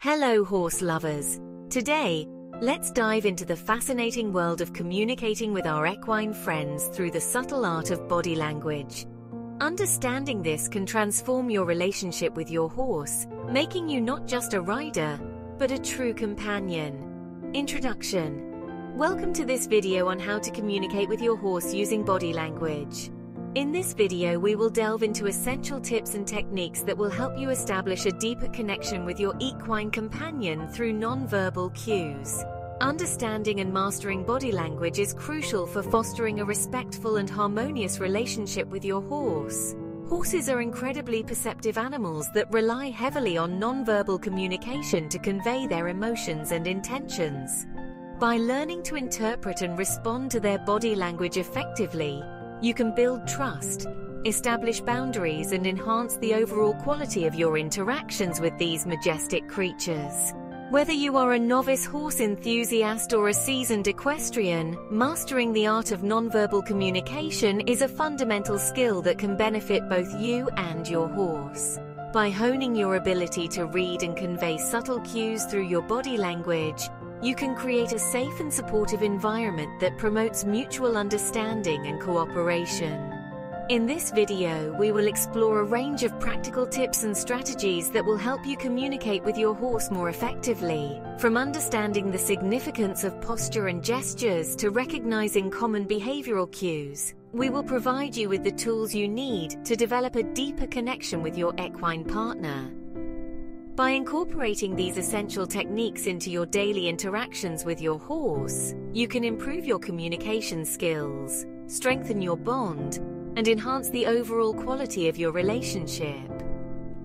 Hello, horse lovers. Today, let's dive into the fascinating world of communicating with our equine friends through the subtle art of body language. Understanding this can transform your relationship with your horse, making you not just a rider, but a true companion. Introduction Welcome to this video on how to communicate with your horse using body language. In this video, we will delve into essential tips and techniques that will help you establish a deeper connection with your equine companion through non-verbal cues. Understanding and mastering body language is crucial for fostering a respectful and harmonious relationship with your horse. Horses are incredibly perceptive animals that rely heavily on non-verbal communication to convey their emotions and intentions. By learning to interpret and respond to their body language effectively, you can build trust, establish boundaries, and enhance the overall quality of your interactions with these majestic creatures. Whether you are a novice horse enthusiast or a seasoned equestrian, mastering the art of nonverbal communication is a fundamental skill that can benefit both you and your horse. By honing your ability to read and convey subtle cues through your body language, you can create a safe and supportive environment that promotes mutual understanding and cooperation. In this video, we will explore a range of practical tips and strategies that will help you communicate with your horse more effectively. From understanding the significance of posture and gestures to recognizing common behavioral cues, we will provide you with the tools you need to develop a deeper connection with your equine partner. By incorporating these essential techniques into your daily interactions with your horse, you can improve your communication skills, strengthen your bond, and enhance the overall quality of your relationship.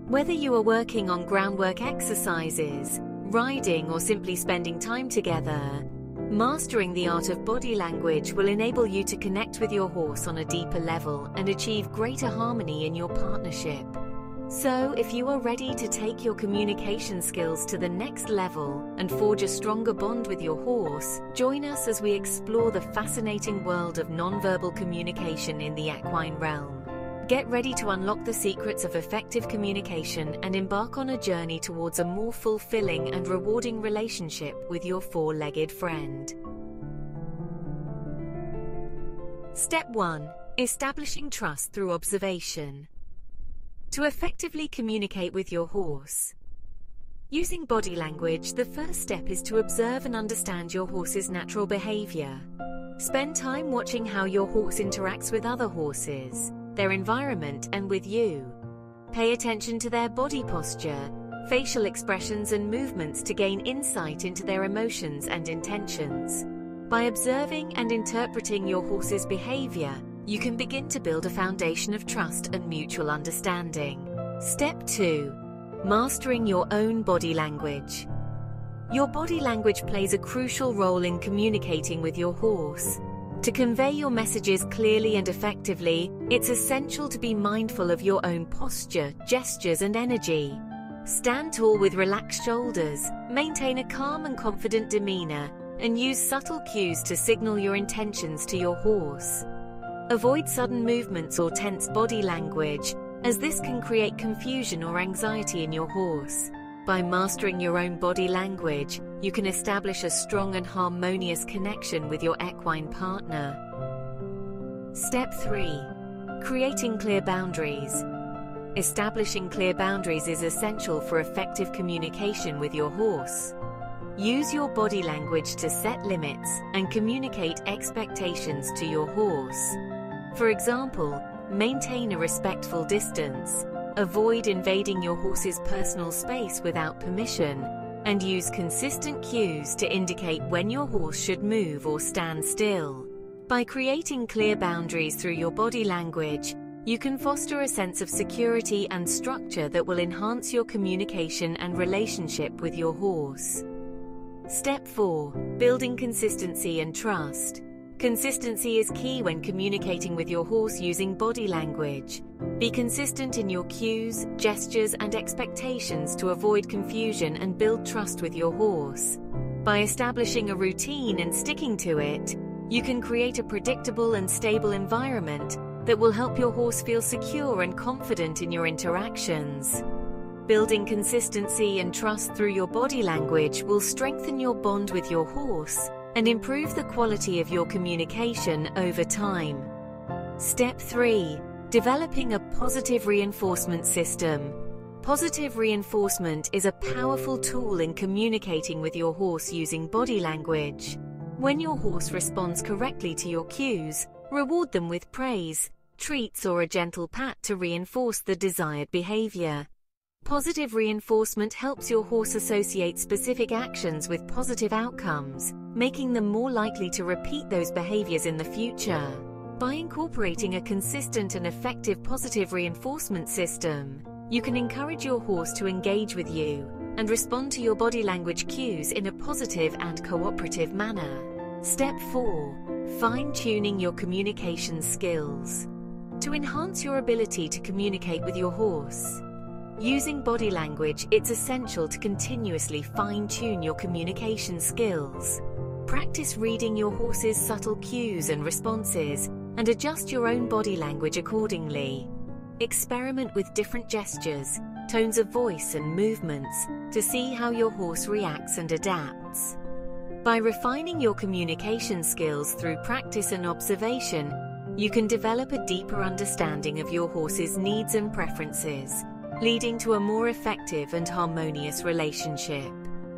Whether you are working on groundwork exercises, riding, or simply spending time together, mastering the art of body language will enable you to connect with your horse on a deeper level and achieve greater harmony in your partnership. So, if you are ready to take your communication skills to the next level and forge a stronger bond with your horse, join us as we explore the fascinating world of nonverbal communication in the equine realm. Get ready to unlock the secrets of effective communication and embark on a journey towards a more fulfilling and rewarding relationship with your four legged friend. Step 1 Establishing trust through observation. To effectively communicate with your horse. Using body language, the first step is to observe and understand your horse's natural behavior. Spend time watching how your horse interacts with other horses, their environment, and with you. Pay attention to their body posture, facial expressions, and movements to gain insight into their emotions and intentions. By observing and interpreting your horse's behavior, you can begin to build a foundation of trust and mutual understanding. Step 2 Mastering your own body language. Your body language plays a crucial role in communicating with your horse. To convey your messages clearly and effectively, it's essential to be mindful of your own posture, gestures, and energy. Stand tall with relaxed shoulders, maintain a calm and confident demeanor, and use subtle cues to signal your intentions to your horse. Avoid sudden movements or tense body language, as this can create confusion or anxiety in your horse. By mastering your own body language, you can establish a strong and harmonious connection with your equine partner. Step 3 Creating clear boundaries. Establishing clear boundaries is essential for effective communication with your horse. Use your body language to set limits and communicate expectations to your horse. For example, maintain a respectful distance, avoid invading your horse's personal space without permission, and use consistent cues to indicate when your horse should move or stand still. By creating clear boundaries through your body language, you can foster a sense of security and structure that will enhance your communication and relationship with your horse. Step 4 Building consistency and trust. Consistency is key when communicating with your horse using body language. Be consistent in your cues, gestures, and expectations to avoid confusion and build trust with your horse. By establishing a routine and sticking to it, you can create a predictable and stable environment that will help your horse feel secure and confident in your interactions. Building consistency and trust through your body language will strengthen your bond with your horse and improve the quality of your communication over time. Step 3. Developing a positive reinforcement system. Positive reinforcement is a powerful tool in communicating with your horse using body language. When your horse responds correctly to your cues, reward them with praise, treats or a gentle pat to reinforce the desired behavior. Positive reinforcement helps your horse associate specific actions with positive outcomes, making them more likely to repeat those behaviors in the future. By incorporating a consistent and effective positive reinforcement system, you can encourage your horse to engage with you and respond to your body language cues in a positive and cooperative manner. Step 4. Fine-tuning your communication skills. To enhance your ability to communicate with your horse, Using body language, it's essential to continuously fine-tune your communication skills. Practice reading your horse's subtle cues and responses and adjust your own body language accordingly. Experiment with different gestures, tones of voice and movements to see how your horse reacts and adapts. By refining your communication skills through practice and observation, you can develop a deeper understanding of your horse's needs and preferences leading to a more effective and harmonious relationship.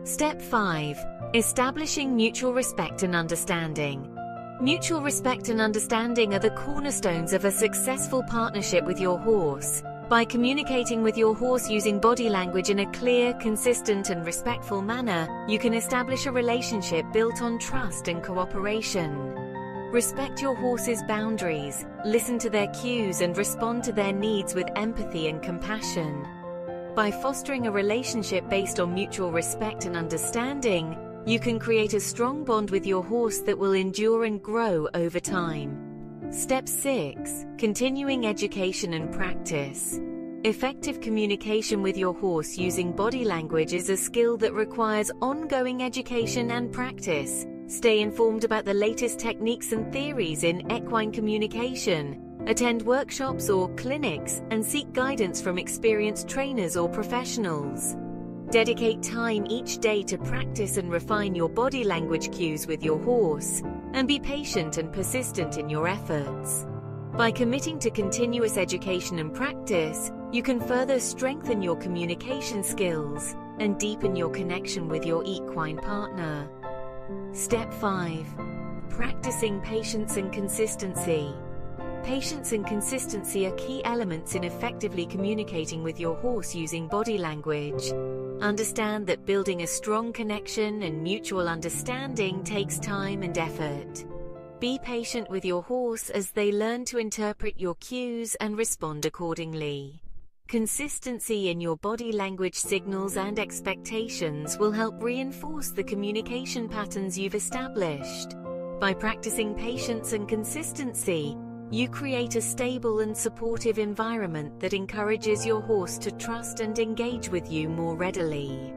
Step 5. Establishing mutual respect and understanding. Mutual respect and understanding are the cornerstones of a successful partnership with your horse. By communicating with your horse using body language in a clear, consistent, and respectful manner, you can establish a relationship built on trust and cooperation. Respect your horse's boundaries, listen to their cues and respond to their needs with empathy and compassion. By fostering a relationship based on mutual respect and understanding, you can create a strong bond with your horse that will endure and grow over time. Step 6. Continuing education and practice. Effective communication with your horse using body language is a skill that requires ongoing education and practice. Stay informed about the latest techniques and theories in equine communication. Attend workshops or clinics and seek guidance from experienced trainers or professionals. Dedicate time each day to practice and refine your body language cues with your horse, and be patient and persistent in your efforts. By committing to continuous education and practice, you can further strengthen your communication skills and deepen your connection with your equine partner. Step 5. Practicing patience and consistency. Patience and consistency are key elements in effectively communicating with your horse using body language. Understand that building a strong connection and mutual understanding takes time and effort. Be patient with your horse as they learn to interpret your cues and respond accordingly. Consistency in your body language signals and expectations will help reinforce the communication patterns you've established. By practicing patience and consistency, you create a stable and supportive environment that encourages your horse to trust and engage with you more readily.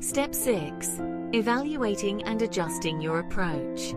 Step 6. Evaluating and adjusting your approach.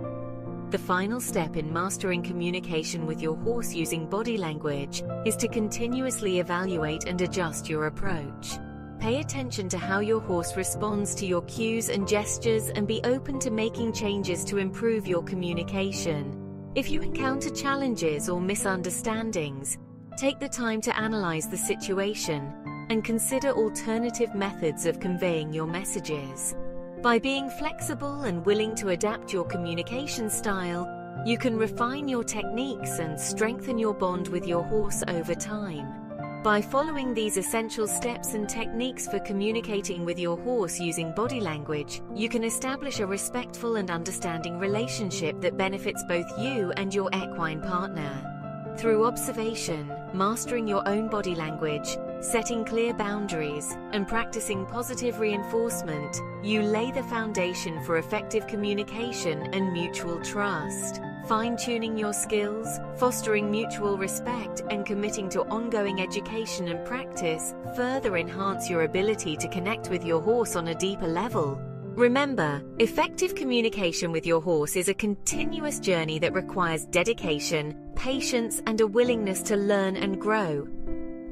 The final step in mastering communication with your horse using body language is to continuously evaluate and adjust your approach. Pay attention to how your horse responds to your cues and gestures and be open to making changes to improve your communication. If you encounter challenges or misunderstandings, take the time to analyze the situation and consider alternative methods of conveying your messages. By being flexible and willing to adapt your communication style, you can refine your techniques and strengthen your bond with your horse over time. By following these essential steps and techniques for communicating with your horse using body language, you can establish a respectful and understanding relationship that benefits both you and your equine partner. Through observation, mastering your own body language, Setting clear boundaries and practicing positive reinforcement, you lay the foundation for effective communication and mutual trust. Fine-tuning your skills, fostering mutual respect, and committing to ongoing education and practice further enhance your ability to connect with your horse on a deeper level. Remember, effective communication with your horse is a continuous journey that requires dedication, patience, and a willingness to learn and grow.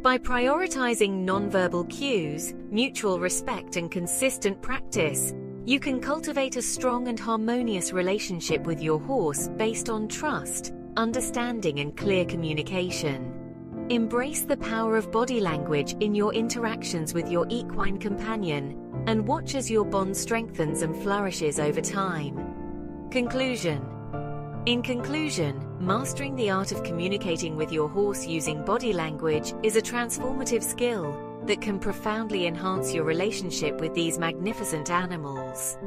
By prioritizing nonverbal cues, mutual respect, and consistent practice, you can cultivate a strong and harmonious relationship with your horse based on trust, understanding, and clear communication. Embrace the power of body language in your interactions with your equine companion and watch as your bond strengthens and flourishes over time. Conclusion In conclusion, mastering the art of communicating with your horse using body language is a transformative skill that can profoundly enhance your relationship with these magnificent animals.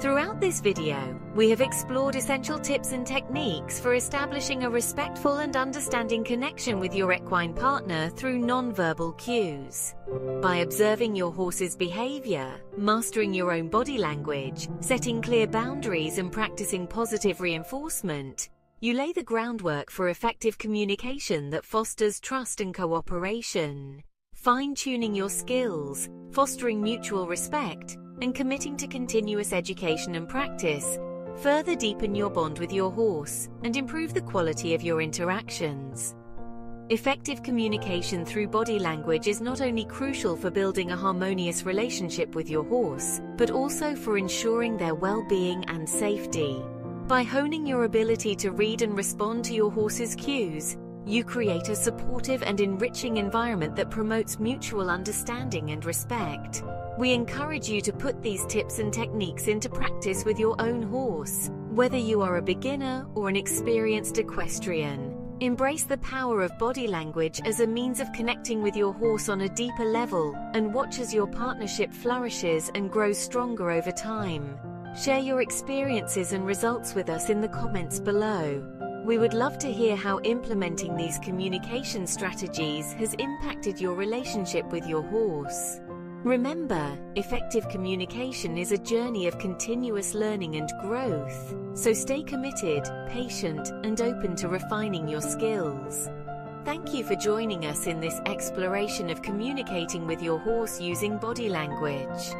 Throughout this video, we have explored essential tips and techniques for establishing a respectful and understanding connection with your equine partner through nonverbal cues. By observing your horse's behavior, mastering your own body language, setting clear boundaries and practicing positive reinforcement, you lay the groundwork for effective communication that fosters trust and cooperation fine-tuning your skills, fostering mutual respect, and committing to continuous education and practice, further deepen your bond with your horse and improve the quality of your interactions. Effective communication through body language is not only crucial for building a harmonious relationship with your horse, but also for ensuring their well-being and safety. By honing your ability to read and respond to your horse's cues, you create a supportive and enriching environment that promotes mutual understanding and respect. We encourage you to put these tips and techniques into practice with your own horse, whether you are a beginner or an experienced equestrian. Embrace the power of body language as a means of connecting with your horse on a deeper level and watch as your partnership flourishes and grows stronger over time. Share your experiences and results with us in the comments below. We would love to hear how implementing these communication strategies has impacted your relationship with your horse. Remember, effective communication is a journey of continuous learning and growth, so stay committed, patient, and open to refining your skills. Thank you for joining us in this exploration of communicating with your horse using body language.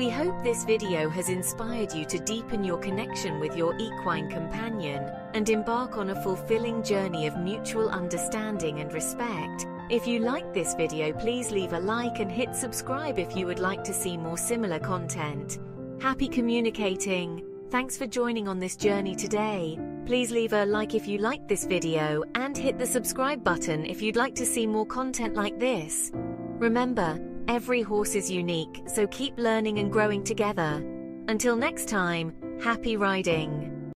We hope this video has inspired you to deepen your connection with your equine companion and embark on a fulfilling journey of mutual understanding and respect. If you liked this video, please leave a like and hit subscribe if you would like to see more similar content. Happy communicating! Thanks for joining on this journey today. Please leave a like if you liked this video and hit the subscribe button if you'd like to see more content like this. Remember, Every horse is unique, so keep learning and growing together. Until next time, happy riding!